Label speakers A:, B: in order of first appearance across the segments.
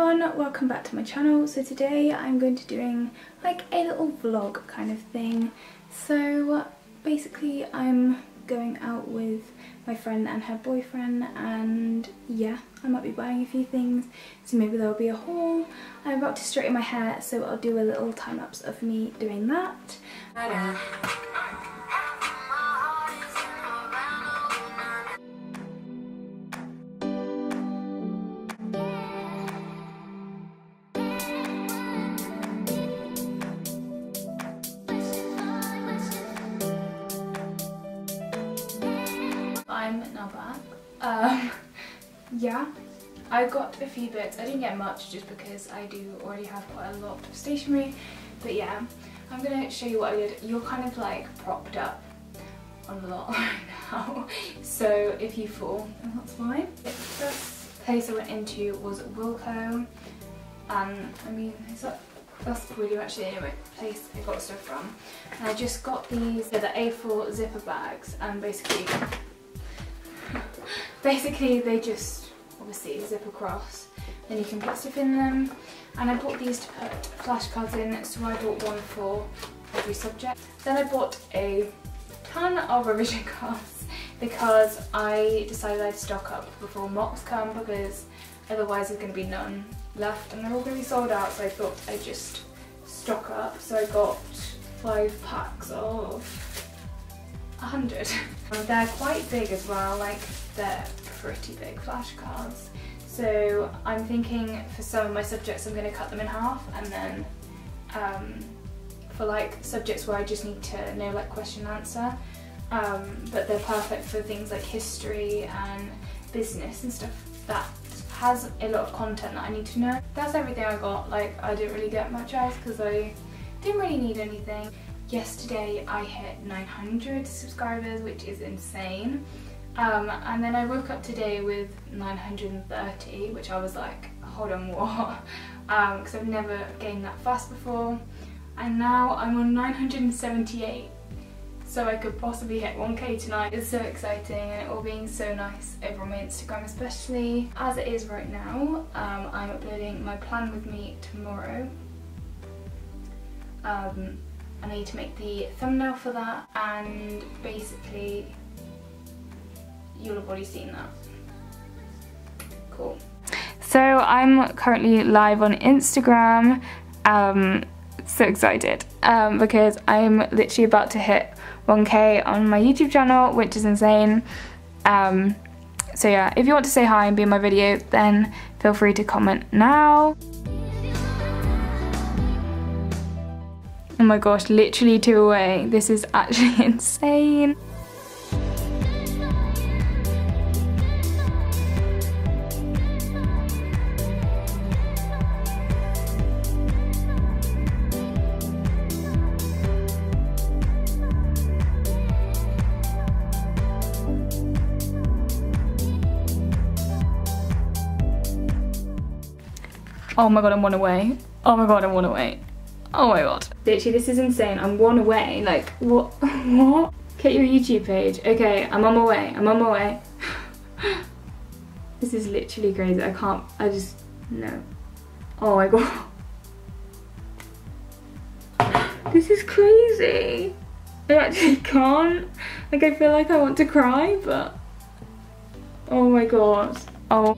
A: everyone, welcome back to my channel. So today I'm going to be doing like a little vlog kind of thing. So basically I'm going out with my friend and her boyfriend and yeah, I might be buying a few things. So maybe there'll be a haul. I'm about to straighten my hair so I'll do a little time lapse of me doing that. I'm now back. Um, yeah, I got a few bits. I didn't get much just because I do already have quite a lot of stationery. But yeah, I'm going to show you what I did. You're kind of like propped up on a lot right now. So if you fall, then that's fine. The first place I went into was Wilko. And I mean, is that that's really much the only place I got stuff from. And I just got these, they're the A4 zipper bags and basically basically they just obviously zip across then you can put stuff in them and I bought these to put flashcards in so I bought one for every subject. Then I bought a ton of revision cards because I decided I'd stock up before mocks come because otherwise there's going to be none left and they're all going to be sold out so I thought I'd just stock up so I got five packs of 100. they're quite big as well like they're pretty big flashcards. So I'm thinking for some of my subjects I'm going to cut them in half and then um, for like subjects where I just need to know like question and answer um, but they're perfect for things like history and business and stuff that has a lot of content that I need to know. That's everything I got, like I didn't really get much else because I didn't really need anything. Yesterday I hit 900 subscribers which is insane. Um, and then I woke up today with 930, which I was like, hold on, what? Because um, I've never gained that fast before. And now I'm on 978. So I could possibly hit 1k tonight. It's so exciting and it all being so nice over on my Instagram especially. As it is right now, um, I'm uploading my plan with me tomorrow. Um, I need to make the thumbnail for that and basically you'll have already seen that. Cool. So I'm currently live on Instagram. Um, so excited um, because I'm literally about to hit 1k on my YouTube channel, which is insane. Um, so yeah, if you want to say hi and be in my video, then feel free to comment now. Oh my gosh, literally two away. This is actually insane. Oh my god, I'm one away. Oh my god, I'm one away. Oh my god. Literally, this is insane. I'm one away. Like, what? what? Get your YouTube page. Okay, I'm on my way. I'm on my way. this is literally crazy. I can't, I just, no. Oh my god. This is crazy. I actually can't. Like, I feel like I want to cry, but... Oh my god. Oh.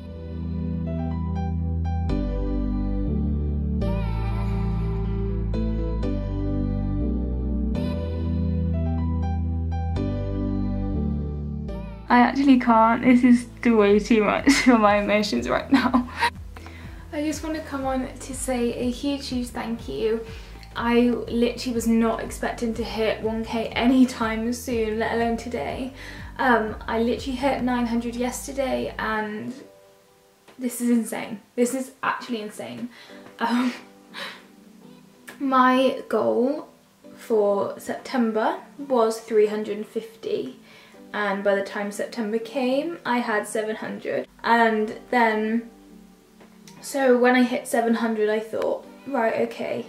A: I actually can't. This is way too much for my emotions right now. I just want to come on to say a huge, huge thank you. I literally was not expecting to hit 1k anytime soon, let alone today. Um, I literally hit 900 yesterday and this is insane. This is actually insane. Um, my goal for September was 350 and by the time September came I had 700 and then so when I hit 700 I thought right okay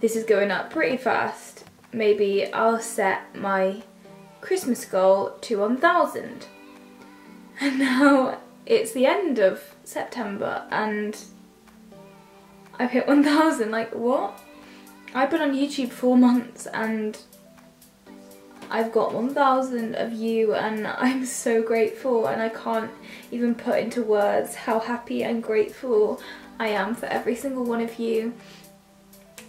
A: this is going up pretty fast. Maybe I'll set my Christmas goal to 1000 and now it's the end of September and I've hit 1,000, like what? I've been on YouTube four months and I've got 1,000 of you and I'm so grateful and I can't even put into words how happy and grateful I am for every single one of you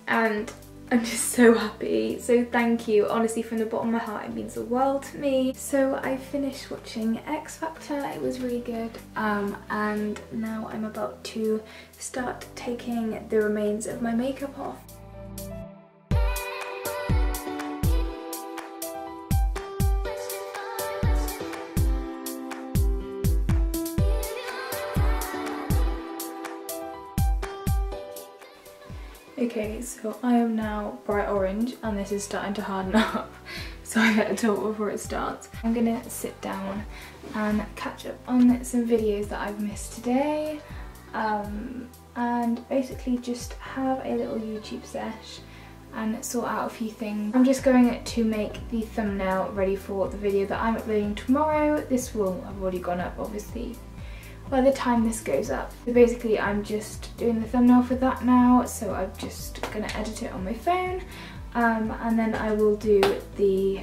A: and I'm just so happy. So thank you, honestly from the bottom of my heart, it means the world to me. So I finished watching X Factor, it was really good. Um, and now I'm about to start taking the remains of my makeup off. Okay, so I am now bright orange and this is starting to harden up. So I better talk before it starts. I'm gonna sit down and catch up on some videos that I've missed today. Um, and basically just have a little YouTube sesh and sort out a few things. I'm just going to make the thumbnail ready for the video that I'm uploading tomorrow. This will have already gone up obviously by the time this goes up. So basically I'm just doing the thumbnail for that now, so I'm just gonna edit it on my phone um, and then I will do the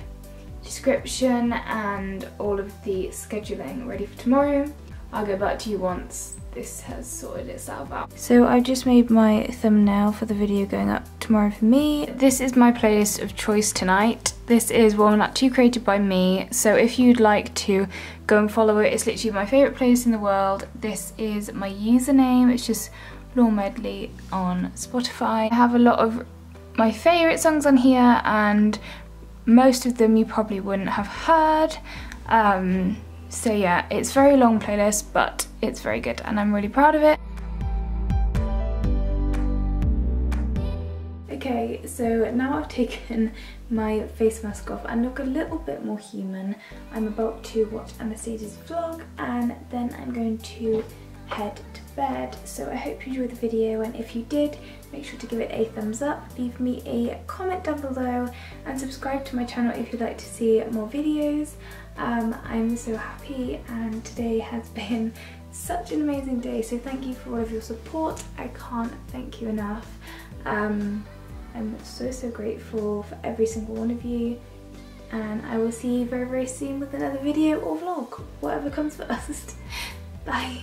A: description and all of the scheduling ready for tomorrow. I'll get back to you once this has sorted itself out. So I've just made my thumbnail for the video going up tomorrow for me. This is my playlist of choice tonight. This is that you created by me, so if you'd like to go and follow it, it's literally my favourite playlist in the world. This is my username, it's just Laur Medley on Spotify. I have a lot of my favourite songs on here and most of them you probably wouldn't have heard. Um, so yeah, it's very long playlist, but it's very good and I'm really proud of it. Okay, so now I've taken my face mask off and look a little bit more human. I'm about to watch Mercedes' vlog and then I'm going to head to bed. So I hope you enjoyed the video and if you did, make sure to give it a thumbs up, leave me a comment down below and subscribe to my channel if you'd like to see more videos. Um, I'm so happy and today has been such an amazing day so thank you for all of your support. I can't thank you enough. Um, I'm so so grateful for every single one of you and I will see you very very soon with another video or vlog, whatever comes first. Bye.